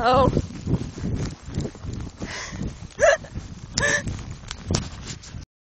Oh.